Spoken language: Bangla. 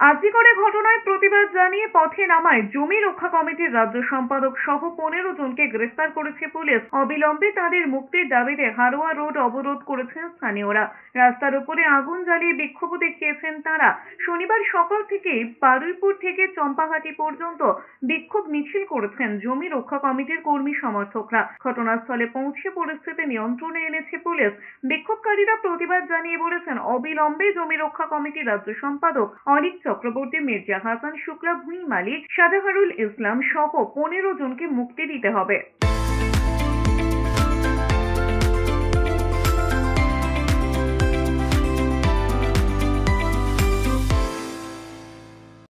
আজিকরে ঘটনায় প্রতিবাদ জানিয়ে পথে নামায় জমি রক্ষা কমিটির রাজ্য সম্পাদক সহ পনেরো জনকে গ্রেফতার করেছে পুলিশ। অবিলম্বে তাদের মুক্তির দাবিতে হারোয়া রোড অবরোধ করেছেন স্থানীয়রা। রাস্তার উপরে আগুন জ্বালিয়ে বিক্ষোভ দেখিয়েছেন তারা। শনিবার সকাল থেকেই বারুইপুর থেকে চম্পাহাটি পর্যন্ত বিক্ষোভ মিছিল করেছেন জমি রক্ষা কমিটির কর্মী সমর্থকরা। ঘটনাস্থলে পৌঁছে পরিস্থিতি নিয়ন্ত্রণে এনেছে পুলিশ। বিক্ষোভকারীরা প্রতিবাদ জানিয়ে বলেছেন, অবিলম্বে জমি রক্ষা কমিটির রাজ্য সম্পাদক অনিক চক্রবর্তী, মির্জা হাসান শুক্লা ভুঁই মালিক সাদাহারুল ইসলাম সহ পনেরো জনকে মুক্তি দিতে হবে।